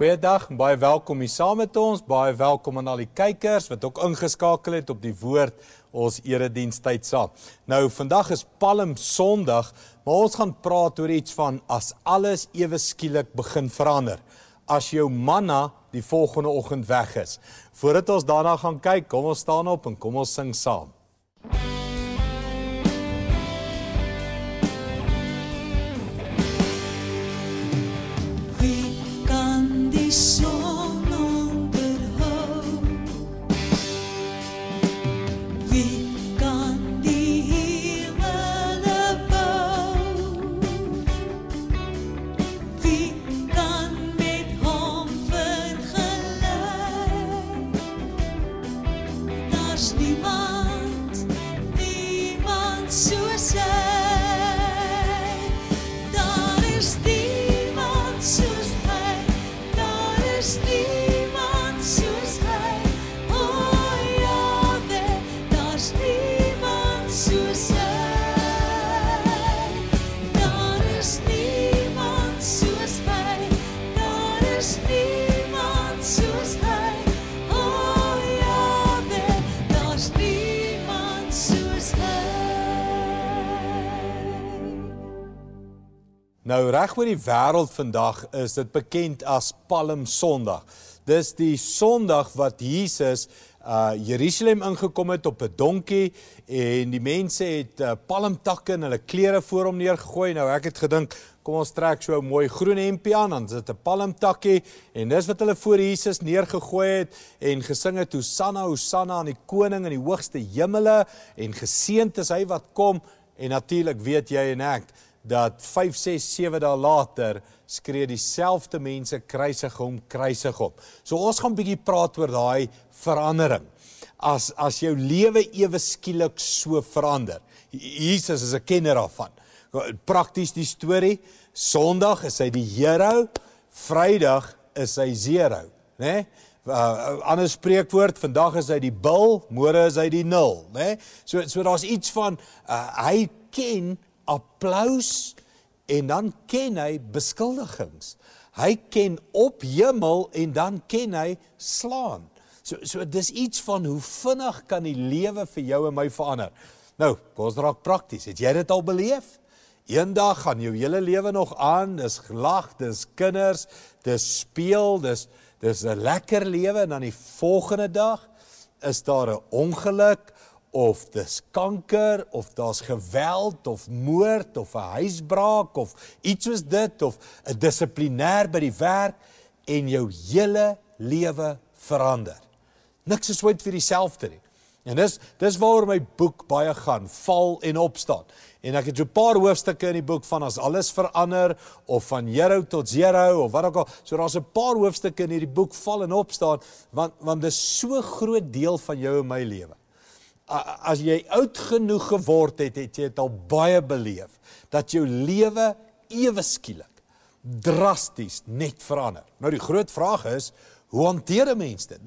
Goeiedag en baie welkom hier saam met ons. Baie welkom aan al die kykers wat ook ingeskakel het op die woord ons eredienstyd saam. Nou vandag is Palm Sondag, maar ons gaan praat oor iets van as alles ewe skielik begin verander. As jou manna die volgende oggend weg is. Voordat ons daarna gaan kyk, kom ons staan op en kom ons sing saam. Nou reg oor die wêreld vandag is dit bekend as Palm Sondag. Dis die Sondag wat Jesus uh Jerusalem ingekom het op 'n donkie en die mense het uh, palmtakke in hulle klere voor hom neergegooi. Nou ek het gedink, kom ons trek so 'n mooi groen hempie aan, dan is dit 'n palmtakkie en dis wat hulle voor Jesus neergegooi het en gesing het Hosanna, Hosanna aan die koning in die hoogste hemele en geseënd is hy wat kom en natuurlik weet jy en ek dat 5 6 7 dae later skree dieselfde mense kruisig hom kruisig hom. So ons gaan bietjie praat oor daai verandering. As as jou lewe ewe skielik so verander. Jesus is 'n kenner daarvan. Prakties die storie, Sondag is hy die hero, Vrydag is hy zero, né? Nee? Uh, ander spreekwoord, vandag is hy die bil, môre is hy die nul, né? Nee? So so daar's iets van uh, hy ken applous en dan ken hy beskuldigings. Hy ken op hemel en dan ken hy slaan. So so dis iets van hoe vinnig kan die lewe vir jou en my verander. Nou, kom ons raak prakties. Het jy dit al beleef? Eendag gaan jou hele lewe nog aan, dis lag, dis kinders, dis speel, dis dis 'n lekker lewe en dan die volgende dag is daar 'n ongeluk of dis kanker of daar's geweld of moord of 'n huisbraak of iets soos dit of 'n dissiplinêr by die werk en jou hele lewe verander. Niks is ooit vir dieselfde nie. En dis dis waaroor my boek baie gaan, val en opstaan. En ek het so 'n paar hoofstukke in die boek van as alles verander of van hero tot zero of wat ook al. So daar's 'n paar hoofstukke in hierdie boek val en opstaan want want dis so groot deel van jou en my lewe as jy oud genoeg geword het, het jy dit al baie beleef dat jou lewe ewe skielik drasties net verander. Nou die groot vraag is, hoe hanteer 'n mens dit?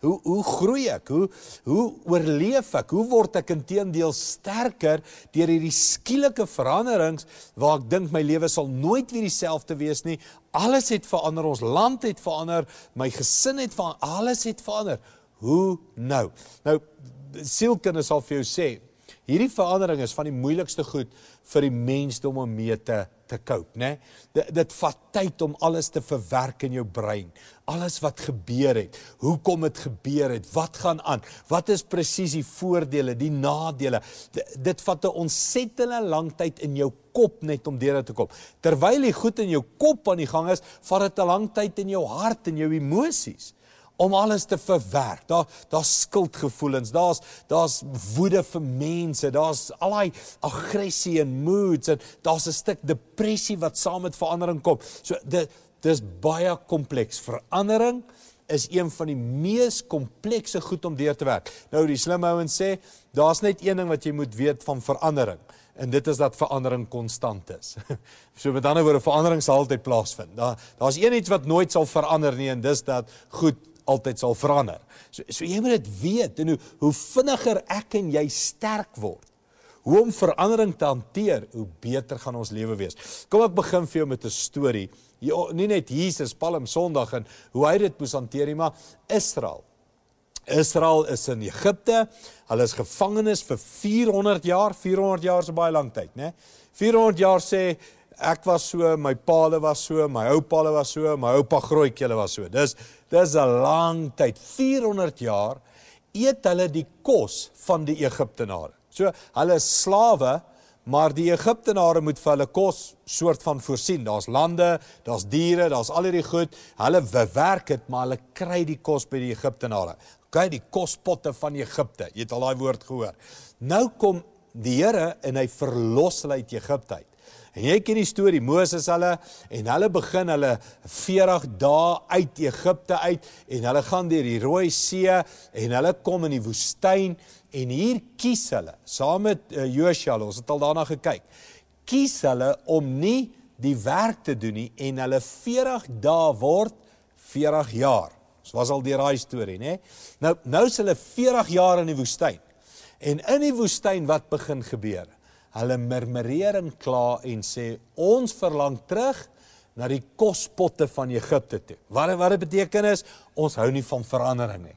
Hoe hoe groei ek? Hoe hoe oorleef ek? Hoe word ek intedeel sterker deur hierdie skielike veranderings waar ek dink my lewe sal nooit weer dieselfde wees nie. Alles het verander, ons land het verander, my gesin het verander, alles het verander. Hoe nou? Nou sielkinders sal vir jou sê, hierdie verandering is van die moeilikste goed vir die mensdom om mee te te cope, né? Dit dit vat tyd om alles te verwerk in jou brein. Alles wat gebeur het, hoekom dit gebeur het, wat gaan aan? Wat is presies die voordele, die nadele? D dit vat 'n ontsettende lang tyd in jou kop net om deur dit te kom. Terwyl jy goed in jou kop aan die gang is, vat dit 'n lang tyd in jou hart en jou emosies om alles te verwerk. Daar daar's skuldgevoelens, daar's daar's woede vir mense, daar's al daai aggressie en moods en daar's 'n stuk depressie wat saam met verandering kom. So dit dis baie kompleks. Verandering is een van die mees komplekse goed om deur te werk. Nou die slim ouens sê, daar's net een ding wat jy moet weet van verandering en dit is dat verandering konstant is. so met ander woorde verandering sal altyd plaasvind. Daar daar's een iets wat nooit sal verander nie en dis dat goed altyd sal verander. So so jy moet dit weet en hoe hoe vinniger ek en jy sterk word, hoe om verandering te hanteer, hoe beter gaan ons lewe wees. Kom ek begin vir jou met 'n storie. Nie net Jesus Palm Sondag en hoe hy dit moes hanteer nie, maar Israel. Israel is in Egipte. Hulle is gevangenes vir 400 jaar. 400 jaar is 'n baie lang tyd, né? 400 jaar sê ek was so, my paale was so, my oupaale was so, my oupa grootjie was so. Dis dis 'n lang tyd. 400 jaar eet hulle die kos van die Egiptenare. So hulle is slawe, maar die Egiptenare moet vir hulle kos soort van voorsien. Daar's lande, daar's diere, daar's al hierdie goed. Hulle werk dit, maar hulle kry die kos by die Egiptenare. Kyk die kospotte van Egipte. Jy het al daai woord gehoor. Nou kom die Here en hy verlos hulle uit Egipte uit. En jy ken die storie Moses hulle en hulle begin hulle 40 dae uit Egipte uit en hulle gaan deur die Rooi See en hulle kom in die woestyn en hier kies hulle saam met uh, Joshua ons het al daarna gekyk kies hulle om nie die werk te doen nie en hulle 40 dae word 40 jaar. Dit was al die raai storie, nê? Nou nou is hulle 40 jaar in die woestyn. En in die woestyn wat begin gebeur? Hulle murmureer en kla en sê ons verlang terug na die kospotte van Egipte toe. Wat wat dit beteken is ons hou nie van verandering nie.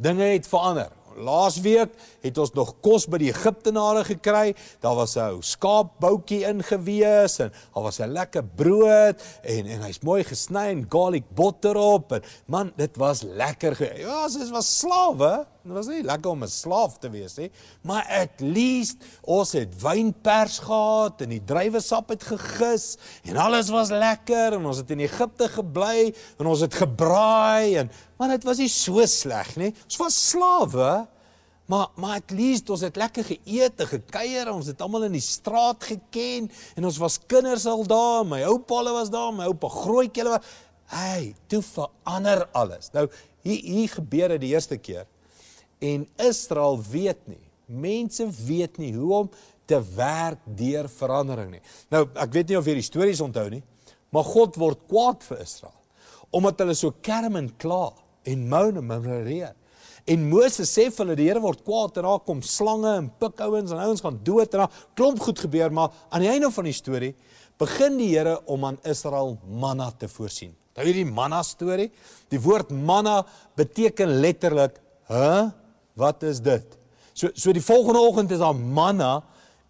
Dinge het verander. Laasweek het ons nog kos by die Egiptenare gekry. Daar was 'n ou skaapboutjie ingewees en daar was 'n lekker brood en en hy's mooi gesny en garlic butter op en man, dit was lekker. Ja, dit was slawe. Dit was nie lekker om 'n slaaf te wees nie, maar at least ons het wynpers gehad en die druiwesap het gegis en alles was lekker en ons het in Egipte gebly en ons het gebraai en man, dit was nie so sleg nie. Ons was slawe. Maar maar at least ons het lekker geëet en gekuier, ons het almal in die straat geken en ons was kinders al daar, my oupa hulle was daar, my oupa grootjie hulle was. Hey, toe verander alles. Nou hier hier gebeur dit die eerste keer en Israel weet nie. Mense weet nie hoe om te werk deur verandering nie. Nou, ek weet nie of jy die stories onthou nie, maar God word kwaad vir Israel omdat hulle so kerm en kla en moan en murmureer. En Moses sê vir hulle die Here word kwaad en daar kom slange en pikouens en ouens gaan dood en daar klomp goed gebeur, maar aan die einde van die storie begin die Here om aan Israel manna te voorsien. Nou hierdie manna storie, die woord manna beteken letterlik, "Hæ? Wat is dit? So so die volgende oggend is daar manna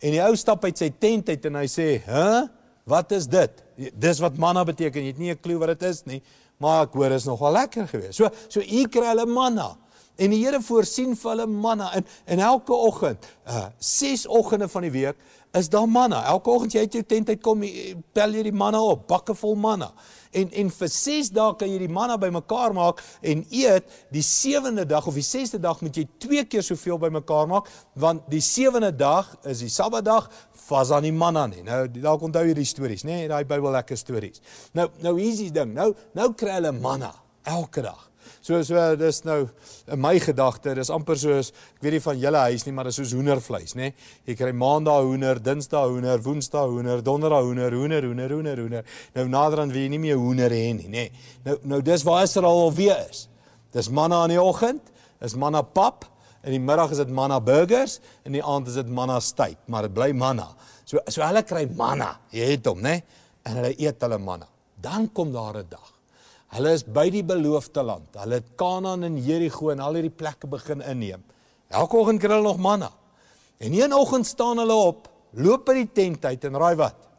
en die ou stap uit sy tent uit en hy sê, "Hæ? Wat is dit?" Dis wat manna beteken. Jy het nie 'n klou wat dit is nie, maar ek hoor is nogal lekker geweest. So so u kry hulle manna. En die Here voorsien vir hulle manna in en elke oggend, uh ses oggende van die week is daar manna. Elke oggend jy uit jou tent uit kom, tel jy die manna op, bakke vol manna. En en vir 6 dae kan jy die manna bymekaar maak en eet. Die 7de dag of die 6de dag moet jy twee keer soveel bymekaar maak want die 7de dag is die Sabbatdag vas aan die manna nie. Nou dalk onthou jy die stories, nê? Nee? Daai Bybel lekker stories. Nou nou hier's die ding. Nou nou kry hulle manna elke dag. So so dis nou in my gedagte, dis amper soos ek weet nie van julle huis nie, maar dis soos hoendervleis, nê? Jy kry maandag hoender, dinsdag hoender, woensdag hoender, donderdag hoender, hoender, hoender, hoender, hoender. Nou naderhand wil jy nie meer hoender hê nie, nê? Nou nou dis waar Israel al weer is. Dis manna in die oggend, is manna pap, in die middag is dit manna burgers in die aand is dit manna steak, maar dit bly manna. So so hulle kry manna, jy het hom, nê? En hulle eet hulle manna. Dan kom daar 'n dag Hulle is by die beloofde land. Hulle het Kanaan en Jerigo en al hierdie plekke begin inneem. Elke oggend kry hulle nog manna. En een oggend staan hulle op, loop by die tent uit en raai wat?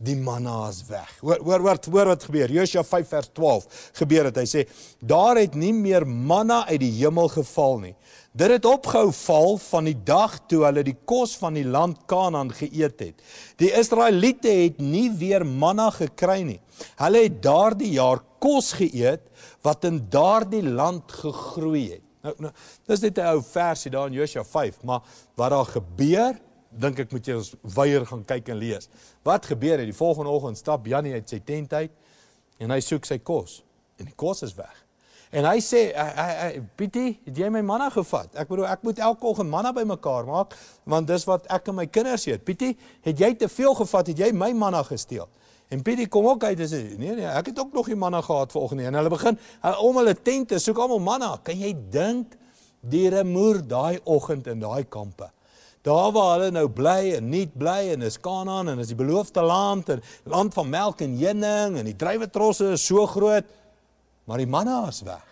Die manna is weg. Hoor hoor hoor, hoor wat gebeur. Josua 5 vers 12 gebeur dit. Hy sê daar het nie meer manna uit die hemel geval nie. Dit het opgehou val van die dag toe hulle die kos van die land Kanaan geëet het. Die Israeliete het nie weer manna gekry nie. Hulle het daardie jaar kos geëet wat in daardie land gegroei het. Nou, nou dis net 'n ou versie daar in Josua 5, maar wat daar gebeur, dink ek moet jy ons weier gaan kyk en lees. Wat gebeur het die volgende oggend stap Janie uit sy tent uit en hy soek sy kos en die kos is weg. En hy sê, "Pietie, het jy my manna gevat? Ek bedoel, ek moet elke oggend manna bymekaar maak, want dis wat ek en my kinders eet. Pietie, het jy te veel gevat? Het jy my manna gesteel?" En Pietie kom ook uit en sê, "Nee nee, ek het ook nog nie manna gehad vanoggend nie." En hulle begin om hulle tente soek almal manna. Kan jy dink die remoer daai oggend in daai kampe? Daar waar hulle nou bly en nie bly en is Kanaan en is die beloofde land en land van melk en honing en die druiwetrosse is so groot, maar die manna is weg.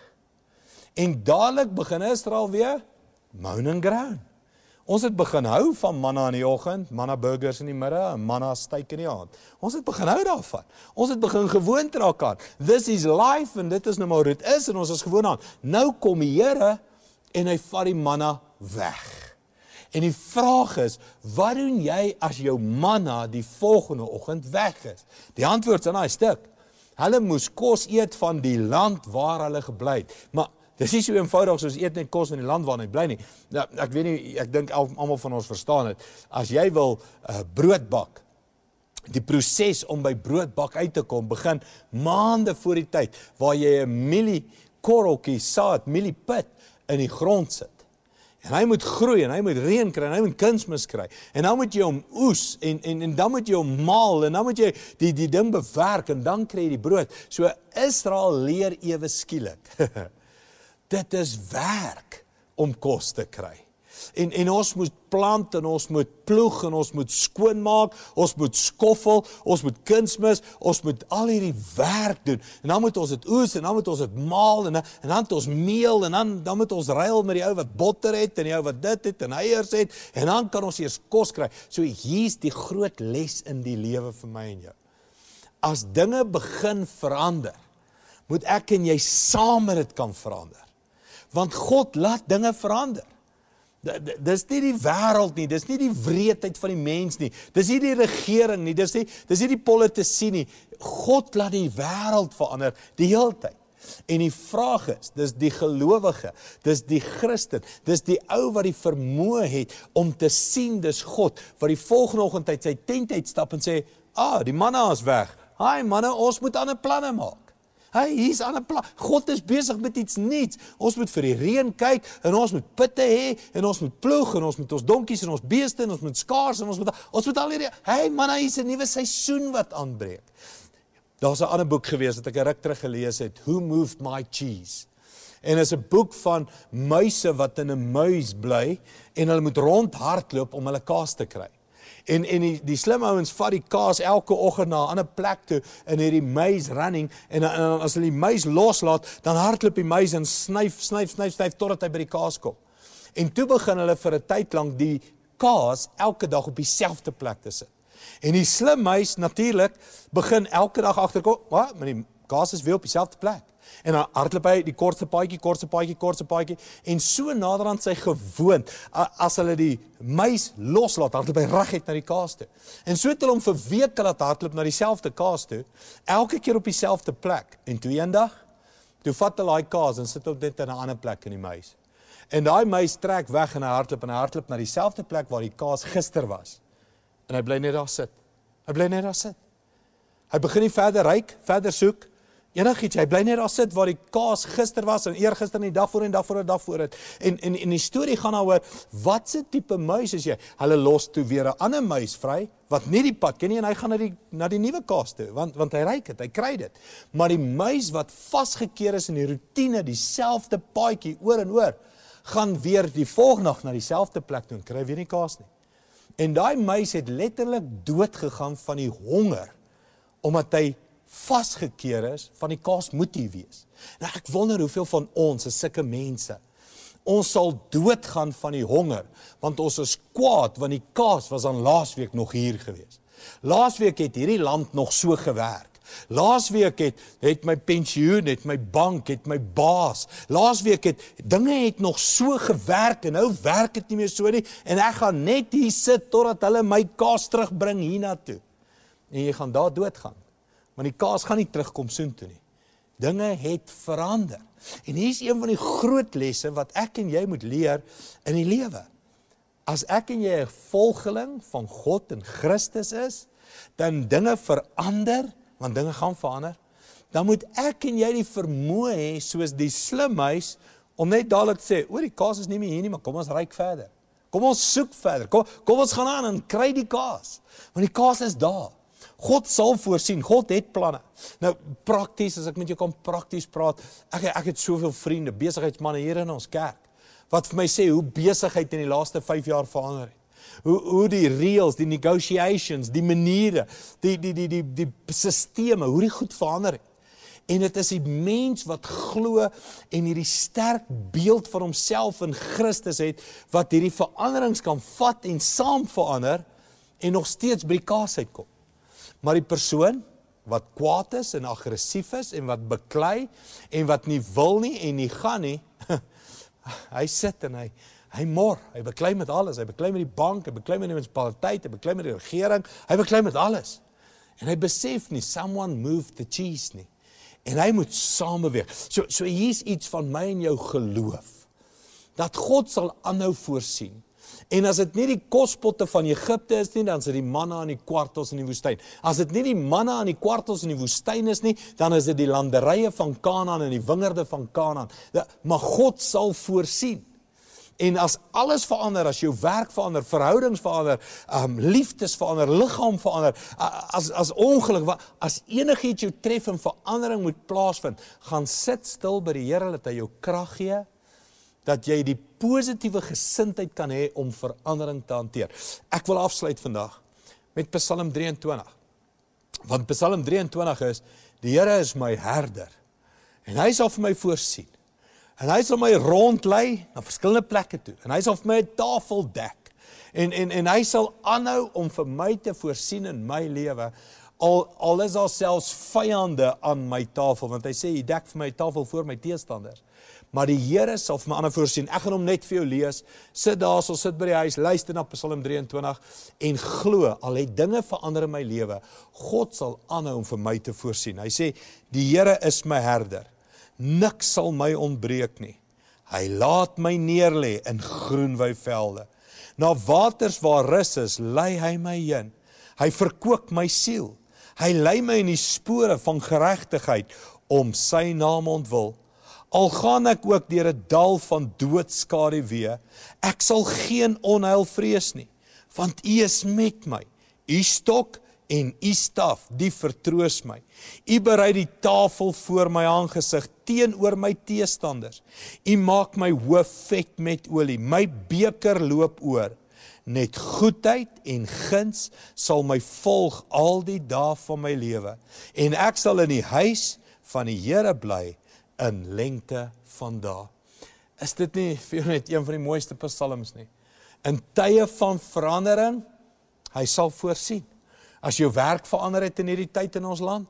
En dadelik begin Israel weer moan and groan. Ons het begin hou van manna in die oggend, manna burgers in die middag en manna steak in die aand. Ons het begin hou daarvan. Ons het begin gewoond raak aan. This is life en dit is nou maar hoe dit is en ons is gewoond aan. Nou kom die Here en hy vat die manna weg. En die vraag is, wat doen jy as jou manna die volgende oggend weg is? Die antwoord is in daai stuk. Hulle moes kos eet van die land waar hulle gebly het. Maar dis nie so eenvoudig soos eet net kos van die land waar jy bly nie. Nou, ek weet nie, ek dink almal van ons verstaan dit. As jy wil uh, brood bak, die proses om by broodbak uit te kom begin maande voor die tyd waar jy 'n mielie korreltjie saad, mielie pit in die grond sit. En hy moet groei en hy moet reën kry en hy moet kunsmis kry. En dan moet jy hom oes en en en dan moet jy hom maal en dan moet jy die die ding bewerk en dan kry jy die brood. So Israel leer ewe skielik. Dit is werk om kos te kry en en ons moet plant en ons moet ploeg en ons moet skoonmaak, ons moet skoffel, ons moet kunsmis, ons moet al hierdie werk doen. En dan moet ons dit oes en dan moet ons dit maal en en dan het ons meel en dan dan moet ons ruil met die ou wat botter het en die ou wat dit het en eiers het en dan kan ons eers kos kry. So hier's die groot les in die lewe vir my en jou. As dinge begin verander, moet ek en jy saam met dit kan verander. Want God laat dinge verander. Dis nie die wêreld nie, dis nie die wreedheid van die mens nie. Dis nie die regering nie, dis nie dis nie die politisie nie. God laat die wêreld verander die hele tyd. En die vraag is, dis die gelowige, dis die Christen, dis die ou wat die vermoë het om te sien dis God wat die volgende oggend uit sy tent uitstap en sê, "Ah, die manne is weg. Haai manne, ons moet ander planne maak." Hy hier's aan 'n plan. God is besig met iets nuuts. Ons moet vir die reën kyk en ons moet pitte hê en ons moet ploeg en ons moet ons donkies en ons beeste en ons moet skaars en ons moet ons moet al hierdie hey man, hier's 'n nuwe seisoen wat aanbreek. Daar's 'n ander boek gewees wat ek 'n ruk terug gelees het, Who Moved My Cheese? En dit is 'n boek van muise wat in 'n muis bly en hulle moet rondhardloop om hulle kaas te kry. En en die die slim ouens vat die kaas elke oggend na 'n ander plek toe in hierdie maze running en, en, en as hulle die maze loslaat, dan hardloop die maze en snyf snyf snyf snyf totdat hy by die kaas kom. En toe begin hulle vir 'n tyd lank die kaas elke dag op dieselfde plek te sit. En die slim muis natuurlik begin elke dag agterkom, "Wat? Maar die kaas is weer op dieselfde plek." En dan hardloop hy die kortste paadjie, kortste paadjie, kortste paadjie en so naderhand sy gewoond as hulle die muis loslaat, hardloop hy reguit na die kaas toe. En so het hulle hom vir weke laat hardloop na dieselfde kaas toe, elke keer op dieselfde plek. En toe eendag, toe vat hulle daai kaas en sit hom net in 'n ander plek in die muis. En daai muis trek weg en hy hardloop en hy hardloop na dieselfde plek waar die kaas gister was. En hy bly net daar sit. Hy bly net daar sit. Hy begin nie verder ryk, verder soek Enigiets, hy bly net daar sit waar die kaas gister was en eergister en die dag voor en dag voor en dag voor het. En en en die storie gaan daaroor watse tipe muis is jy? Hulle los toe weer 'n ander muis vry wat nie die pad ken nie en hy gaan na die na die nuwe kaas toe want want hy ry dit, hy kry dit. Maar die muis wat vasgekeer is in die rotine, dieselfde paadjie oor en oor, gaan weer die volgende nag na dieselfde plek toe en kry weer nie kaas nie. En daai muis het letterlik dood gegaan van die honger omdat hy vasgekeer is van die kaas moet hier wees. Nou ek wonder hoeveel van ons is sulke mense. Ons sal doodgaan van die honger want ons is kwaad want die kaas was aan laasweek nog hier gewees. Laasweek het hierdie land nog so gewerk. Laasweek het het my pensioen, het my bank, het my baas. Laasweek het dinge het nog so gewerk en nou werk dit nie meer so nie en ek gaan net hier sit totdat hulle my kaas terugbring hiernatoe. En jy gaan daar doodgaan want die kaas gaan nie terugkom soontoe nie. Dinge het verander. En hier's een van die groot lesse wat ek en jy moet leer in die lewe. As ek en jy 'n volgeling van God en Christus is, dan dinge verander, want dinge gaan verander. Dan moet ek en jy die vermoë hê soos die slim muis om net dadelik sê, "O, die kaas is nie meer hier nie, maar kom ons ryk verder. Kom ons soek verder. Kom kom ons gaan aan en kry die kaas, want die kaas is daar." God sal voorsien. God het planne. Nou prakties as ek met jou kan prakties praat. Ek ek het soveel vriende, besigheidsmense hier in ons kerk wat vir my sê hoe besigheid in die laaste 5 jaar verander het. Hoe hoe die reëls, die negotiations, die maniere, die die die die die sisteme, hoe die goed verander het. En dit is die mens wat glo en hierdie sterk beeld van homself in Christus het wat hierdie veranderings kan vat en saam verander en nog steeds by die kaas uitkom. Maar die persoon wat kwaad is en aggressief is en wat beklei en wat nie wil nie en nie gaan nie, hy sit en hy hy mor, hy beklei met alles, hy beklei met die bank, hy beklei met die munisipaliteit, hy beklei met die regering, hy beklei met alles. En hy besef nie someone moved the cheese nie en hy moet saam beweeg. So so hier's iets van my en jou geloof. Dat God sal aanhou voorsien. En as dit nie die kospotte van Egipte is nie, dan is dit die manna in die kwartels in die woestyn. As dit nie die manna in die kwartels in die woestyn is nie, dan is dit die landerye van Kanaan en die wingerde van Kanaan. Maar God sal voorsien. En as alles verander, as jou werk verander, verhoudings verander, um liefdes verander, liggaam verander, as as ongeluk, as enigiets jou tref en verandering moet plaasvind, gaan sit stil by die Here dat hy jou krag gee dat jy die positiewe gesindheid kan hê om verandering te hanteer. Ek wil afsluit vandag met Psalm 23. Want Psalm 23 is die Here is my herder en hy sal vir my voorsien. En hy sal my rondlei na verskillende plekke toe. En hy sal vir my 'n tafel dek. En en en hy sal aanhou om vir my te voorsien in my lewe. Al al is daar selfs vyande aan my tafel want hy sê hy dek vir my tafel voor my teestanders. Maar die Here sal vir my aanhou voorsien. Ek gaan hom net vir jou lees. Sit daar, sal sit by die huis, luister na Psalm 23 en glo al het dinge verander in my lewe, God sal aanhou om vir my te voorsien. Hy sê die Here is my herder niks sal my ontbreek nie. Hy laat my neerlê in groen weivelde. Na waters waar rus is, lei hy my heen. Hy verkoop my siel. Hy lei my in die spore van geregtigheid om sy naam ontwil. Al gaan ek ook deur 'n dal van doodskade wee, ek sal geen onheil vrees nie, want U is met my. U stok en u staf, die vertroos my. U berei die tafel voor my aangesig teenoor my teestanders. U maak my hoof vet met olie, my beker loop oor. Net goedheid en guns sal my volg al die dae van my lewe en ek sal in die huis van die Here bly in lengte van dae. Is dit nie vir net een van die mooiste psalms nie? In tye van verandering, hy sal voorsien. As jou werk verander het in hierdie tyd in ons land,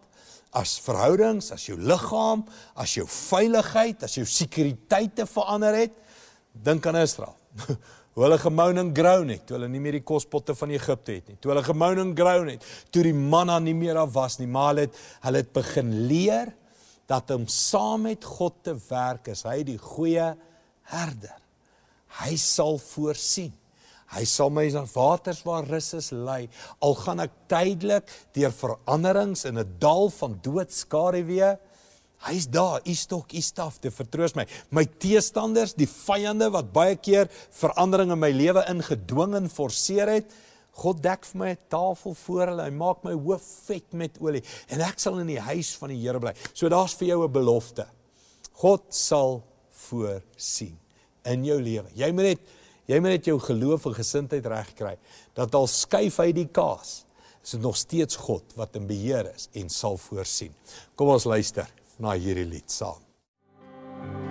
as verhoudings, as jou liggaam, as jou veiligheid, as jou sekuriteite verander het, dink aan Israel. Hoe hulle gemoun en groan het, toe hulle nie meer die kospotte van Egipte het nie. Toe hulle gemoun en groan het, toe die manna nie meer daar was nie, maar hulle het hulle het begin leer dat om saam met God te werk is hy die goeie herder. Hy sal voorsien. Hy sal my na waters waar rus is lei. Al gaan ek tydelik deur veranderings in 'n dal van doodskare weer. Hy's daar, u stok, u staf te vertroos my. My teestanders, die vyande wat baie keer veranderinge in my lewe ingedwing en forceer het, God dek vir my 'n tafel voor hulle. Hy maak my hoof vet met olie en ek sal in die huis van die Here bly. So daar's vir jou 'n belofte. God sal voorsien in jou lewe. Jy moet net Jy moet net jou geloof en gesindheid regkry dat al skuif hy die kaas, is dit nog steeds God wat in beheer is en sal voorsien. Kom ons luister na hierdie lied saam. Die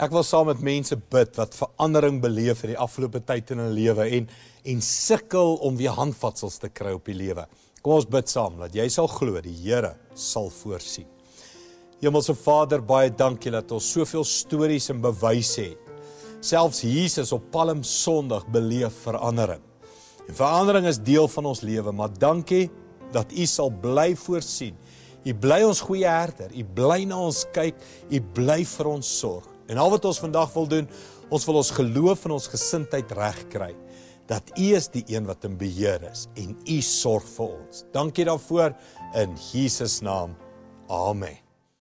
Ek wil saam met mense bid wat verandering beleef in die afgelope tyd in hulle lewe en en sukkel om weer handvatsels te kry op die lewe. Kom ons bid saam dat jy sal glo die Here sal voorsien. Hemelse Vader, baie dankie dat ons soveel stories en bewyse het. Selfs Jesus op Palm Sondag beleef verandering. En verandering is deel van ons lewe, maar dankie dat U sal bly voorsien. U bly ons goeie herder, U bly na ons kyk, U bly vir ons sorg. En al wat ons vandag wil doen, ons wil ons geloof en ons gesindheid regkry dat U is die een wat in beheer is en U sorg vir ons. Dankie daarvoor in Jesus naam. Amen.